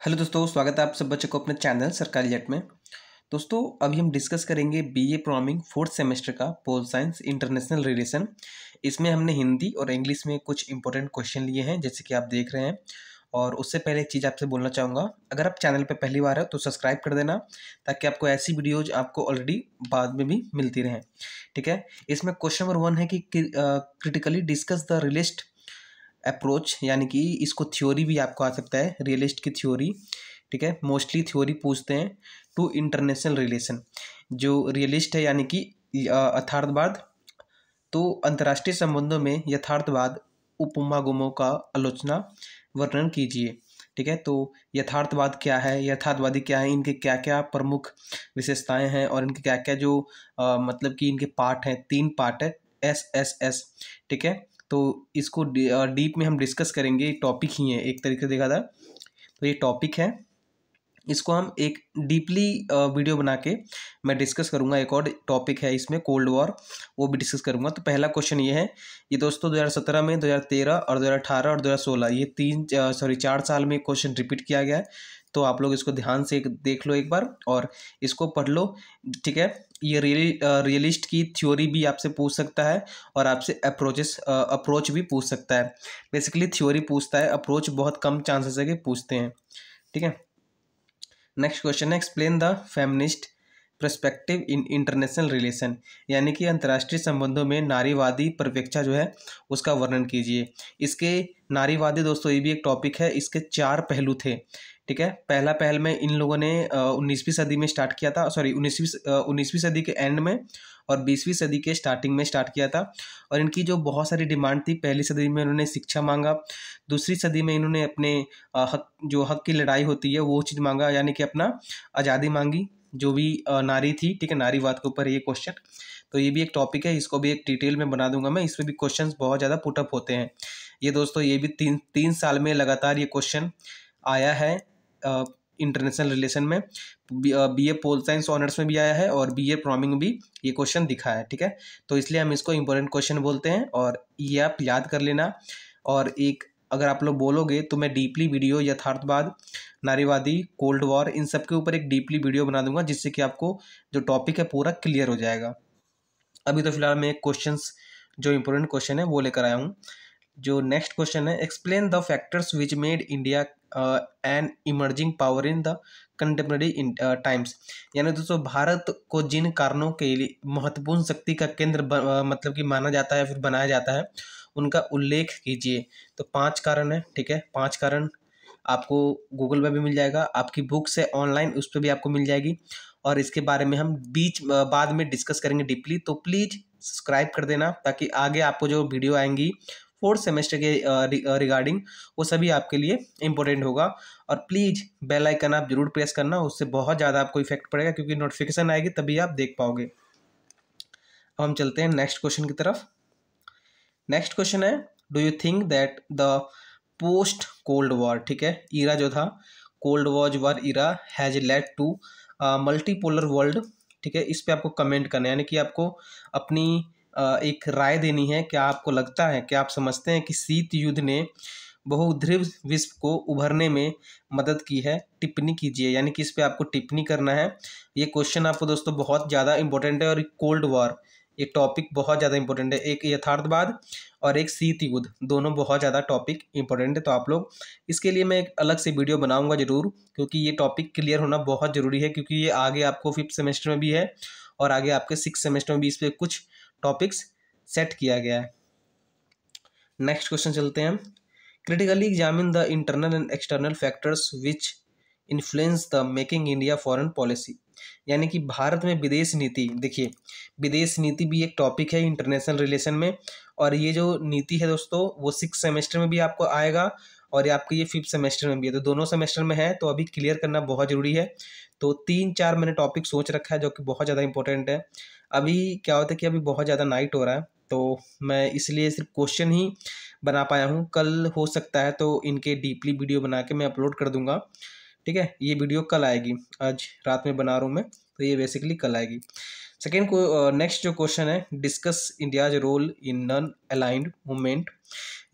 Hello दोस्तों, स्वागत है आप सब बच्चों को अपने चैनल सरकारी जेट में। दोस्तों, अभी हम डिस्कस करेंगे बीए प्रोग्रामिंग फोर्थ सेमेस्टर का पोल साइंस इंटरनेशनल रिलेशन इसमें हमने हिंदी और इंग्लिश में कुछ इंपॉर्टेंट क्वेश्चन लिए हैं, जैसे कि आप देख रहे हैं। और उससे पहले एक चीज़ आपसे बोलना चाहूँगा, अगर आप चैनल पर पहली बार है तो सब्सक्राइब कर देना, ताकि आपको ऐसी वीडियोज़ आपको ऑलरेडी बाद में भी मिलती रहें। ठीक है? इसमें क्वेश्चन नंबर वन है कि critically discuss the realist approach यानी कि इसको थ्योरी भी आपको आ सकता है रियलिस्ट की थ्योरी ठीक है? मोस्टली थ्योरी पूछते हैं टू इंटरनेशनल रिलेशन जो रियलिस्ट है यानी कि यथार्थवाद तो अंतर्राष्ट्रीय संबंधों में यथार्थवाद उपमागमों का आलोचना वर्णन कीजिए ठीक है? तो यथार्थवाद क्या है? यथार्थवादी क्या है? इनके क्या क्या प्रमुख विशेषताएँ हैं? और इनके क्या क्या जो आ, मतलब कि इनके पार्ट हैं? तीन पार्ट है एस एस एस ठीक है? तो इसको डीप में हम डिस्कस करेंगे। टॉपिक ही है, एक तरीके से देखा था। तो ये टॉपिक है। इसको हम एक डीपली वीडियो बना के मैं डिस्कस करूँगा। एक और टॉपिक है इसमें, कोल्ड वॉर। वो भी डिस्कस करूँगा। तो पहला क्वेश्चन ये है ये दोस्तों 2017 में 2013 और 2018 और 2016 ये तीन सॉरी चार साल में क्वेश्चन रिपीट किया गया है। तो आप लोग इसको ध्यान से देख लो एक बार और इसको पढ़ लो, ठीक है? ये रियली रियलिस्ट की थ्योरी भी आपसे पूछ सकता है और आपसे अप्रोचेस अप्रोच भी पूछ सकता है। बेसिकली थ्योरी पूछता है अप्रोच बहुत कम चांसेस है कि पूछते हैं। ठीक है? नेक्स्ट क्वेश्चन है explain the feminist perspective in international relation यानी कि अंतर्राष्ट्रीय संबंधों में नारीवादी परिप्रेक्षा जो है, उसका वर्णन कीजिए। इसके नारीवादी दोस्तों, ये भी एक टॉपिक है, इसके चार पहलू थे, ठीक है? पहला पहल में इन लोगों ने उन्नीसवीं सदी में स्टार्ट किया था सॉरी उन्नीसवीं उन्नीसवीं सदी के एंड में और बीसवीं सदी के स्टार्टिंग में स्टार्ट किया था। और इनकी जो बहुत सारी डिमांड थी, पहली सदी में इन्होंने शिक्षा मांगा, दूसरी सदी में इन्होंने अपने हक, जो हक की लड़ाई होती है, वो चीज़ मांगा, यानी कि अपना आज़ादी मांगी। जो भी नारी थी, ठीक है नारीवाद के ऊपर ये क्वेश्चन तो ये भी एक टॉपिक है, इसको भी एक डिटेल में बना दूँगा मैं, इसमें भी क्वेश्चन बहुत ज़्यादा पुटअप होते हैं। ये दोस्तों, ये भी तीन तीन साल में लगातार ये क्वेश्चन आया है इंटरनेशनल रिलेशन में, B A pol science honours में भी आया है और बी ए प्रॉमिंग भी ये क्वेश्चन दिखा है, ठीक है? तो इसलिए हम इसको इम्पोर्टेंट क्वेश्चन बोलते हैं और ये आप याद कर लेना और एक अगर आप लोग बोलोगे तो मैं डीपली वीडियो यथार्थवाद नारीवादी कोल्ड वॉर इन सब के ऊपर एक डीपली वीडियो बना दूँगा जिससे कि आपको जो टॉपिक है पूरा क्लियर हो जाएगा। अभी तो फ़िलहाल मैं क्वेश्चन जो इंपॉर्टेंट क्वेश्चन है वो लेकर आया हूँ। जो नेक्स्ट क्वेश्चन है explain the factors which made India an emerging power in the contemporary times यानी दोस्तों भारत को जिन कारणों के लिए महत्वपूर्ण शक्ति का केंद्र uh, मतलब कि माना जाता है फिर बनाया जाता है उनका उल्लेख कीजिए। तो पाँच कारण है, ठीक है? पाँच कारण आपको गूगल पर भी मिल जाएगा, आपकी बुक से ऑनलाइन उस पर भी आपको मिल जाएगी। और इसके बारे में हम बीच बाद में डिस्कस करेंगे डीपली तो प्लीज़ सब्सक्राइब कर देना ताकि आगे आपको जो वीडियो आएँगी फोर्थ सेमेस्टर के रिगार्डिंग वो सभी आपके लिए इंपॉर्टेंट होगा। और प्लीज़ बेल आइकन आप ज़रूर प्रेस करना, उससे बहुत ज़्यादा आपको इफ़ेक्ट पड़ेगा, क्योंकि नोटिफिकेशन आएगी तभी आप देख पाओगे। अब हम चलते हैं नेक्स्ट क्वेश्चन की तरफ़। नेक्स्ट क्वेश्चन है do you think that the post cold war ठीक है ईरा जो था cold was war era has led to multipolar world ठीक है, इस पर आपको कमेंट करना है, यानी कि आपको अपनी एक राय देनी है, क्या आपको लगता है, क्या आप समझते हैं कि शीत युद्ध ने बहुध्रुव विश्व को उभरने में मदद की है, टिप्पणी कीजिए, यानी कि इस पर आपको टिप्पणी करना है। ये क्वेश्चन आपको दोस्तों बहुत ज़्यादा इंपॉर्टेंट है और कोल्ड वॉर ये टॉपिक बहुत ज़्यादा इंपॉर्टेंट है। एक यथार्थवाद और एक शीत युद्ध दोनों बहुत ज़्यादा टॉपिक इंपॉर्टेंट है। तो आप लोग, इसके लिए मैं एक अलग से वीडियो बनाऊँगा ज़रूर, क्योंकि ये टॉपिक क्लियर होना बहुत ज़रूरी है, क्योंकि ये आगे आपको फिफ्थ सेमेस्टर में भी है और आगे आपके सिक्स सेमेस्टर में भी इस पर कुछ टॉपिक्स सेट किया गया है। नेक्स्ट क्वेश्चन चलते हैं। Critically examine the internal and external factors which influence the making India foreign policy यानी कि भारत में विदेश नीति, देखिए, विदेश नीति भी एक टॉपिक है इंटरनेशनल रिलेशन में, और ये जो नीति है दोस्तों, वो सिक्स सेमेस्टर में भी आपको आएगा, और ये आपके ये फिफ्थ सेमेस्टर में भी है। तो दोनों सेमेस्टर में है तो अभी क्लियर करना बहुत ज़रूरी है। तो तीन चार मैंने टॉपिक सोच रखा है, जो कि बहुत ज़्यादा इंपॉर्टेंट है। अभी क्या होता है कि अभी बहुत ज़्यादा नाइट हो रहा है तो मैं इसलिए सिर्फ़ क्वेश्चन ही बना पाया हूँ। कल हो सकता है तो इनके डीपली वीडियो बना के मैं अपलोड कर दूँगा। ठीक है, ये वीडियो कल आएगी। आज रात में बना रहा हूँ मैं तो ये बेसिकली कल आएगी। सेकेंड को नेक्स्ट जो क्वेश्चन है discuss India's role in non aligned movement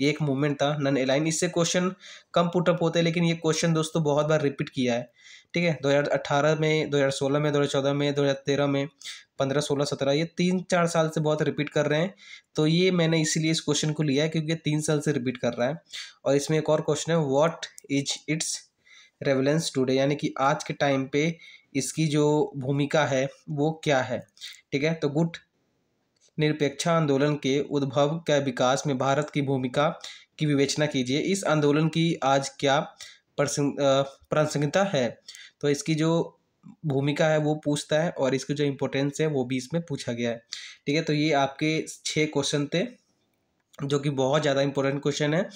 ये एक मूवमेंट था नन एलाइन इससे क्वेश्चन कम पुटअप होते हैं लेकिन ये क्वेश्चन दोस्तों बहुत बार रिपीट किया है। ठीक है 2018 में 2016 में 2014 में 2013 में, पंद्रह, सोलह, सत्रह, ये तीन, चार साल से बहुत रिपीट कर रहे हैं। तो ये मैंने इसीलिए इस क्वेश्चन को लिया है, क्योंकि तीन साल से रिपीट कर रहा है। और इसमें एक और क्वेश्चन है what is its relevance today, यानी कि आज के टाइम पे इसकी जो भूमिका है, वो क्या है? ठीक है तो गुट निरपेक्ष आंदोलन के उद्भव के विकास में भारत की भूमिका की विवेचना कीजिए। इस आंदोलन की आज क्या प्रासंगिकता है? तो इसकी जो भूमिका है, वो पूछता है और इसकी जो इम्पोर्टेंस है, वो भी इसमें पूछा गया है। ठीक है तो ये आपके छः क्वेश्चन थे। जो कि बहुत ज़्यादा इंपॉर्टेंट क्वेश्चन है।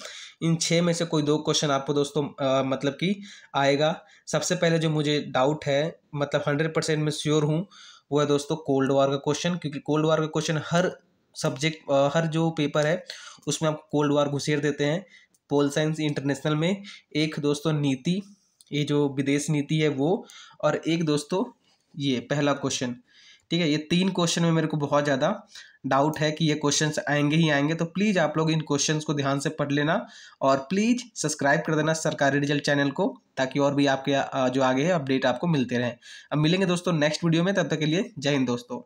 इन छः में से कोई दो क्वेश्चन आपको दोस्तों आ, मतलब कि आएगा। सबसे पहले जो मुझे डाउट है मतलब हंड्रेड परसेंट मैं श्योर हूँ वो है दोस्तों कोल्ड वार का क्वेश्चन क्योंकि कोल्ड वार का क्वेश्चन हर सब्जेक्ट हर जो पेपर है उसमें आप कोल्ड वार घुसेर देते हैं। पोल साइंस इंटरनेशनल में एक दोस्तों नीति ये जो विदेश नीति है वो और एक दोस्तों ये पहला क्वेश्चन ठीक है, ये तीन क्वेश्चन में मेरे को बहुत ज़्यादा डाउट है कि ये क्वेश्चंस आएँगे ही आएँगे तो प्लीज़ आप लोग इन क्वेश्चंस को ध्यान से पढ़ लेना और प्लीज़ सब्सक्राइब कर देना सरकारी रिज़ल्ट चैनल को ताकि और भी आपके जो आगे है अपडेट आपको मिलते रहें। अब मिलेंगे दोस्तों नेक्स्ट वीडियो में, तब तक के लिए जय हिंद दोस्तों।